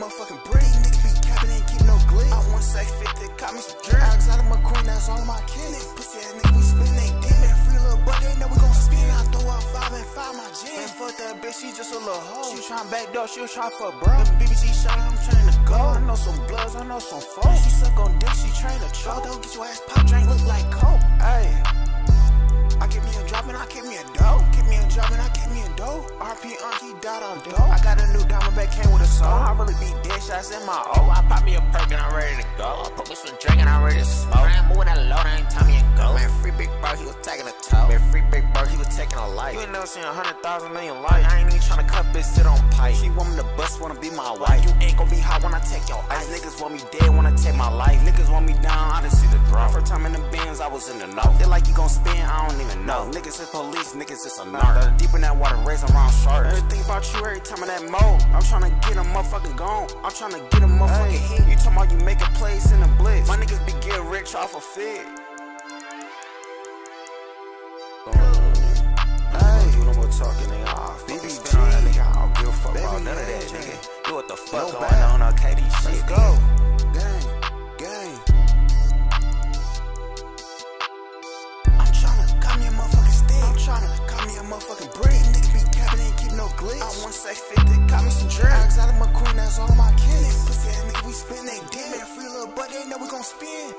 motherfucking brick. Nigga be capping, ain't keep no glick. I want sex 50, caught me some drink. Outside of McQueen, that's all my kids. Nigga, pussy ass nigga, we spin, ain't dead. Man, free little butt, they know we gon' spin. I throw up five and five, my gin. Man, fuck that bitch, she just a little hoe. She tryna back door, she was trying for bro. Them BBG shot, I'm trying to go. I know some bloods, I know some foes. She suck on dick, she train to choke. Don't get your ass pop, drink, look like coke. RP Unky died on dough. I got a new diamond back came with a song. I really be dead shots in my O. I pop me a perk and I'm ready to go. I put me some drink and I'm ready to smoke. I ain't moving that low, that ain't time me and go. Man, free big bro, he was taking a toe. Man, free big bro, he was taking a life. You ain't never seen a hundred thousand million life. I ain't even tryna cut bitch sit on pipe. She want me to bust, wanna be my wife. You ain't gon' be hot when I take your ice. Niggas want me dead I take my life. Niggas want me down, I done see the drop. First time in the bins, I was in the know. They like you gon' spin, I don't even know. Niggas is police, niggas is a narc. Deep in that water, race around sharks. Everything about you every time in that mode. I'm tryna get a motherfucking gone. I'm tryna get a motherfucking hit. You talking about you make a place in a blitz. My niggas be getting rich off a fit. Hey, do no more talking, nigga. I'll on that nigga. I don't give a fuck none of that, nigga. Do what the fuck No going bad. on KD Let's shit, go. I want sex 50, call me some drink. Outside of McQueen, that's all my kids. Pussy ass nigga, we spin, they dead. Man, free little butt, they know we gon' spin.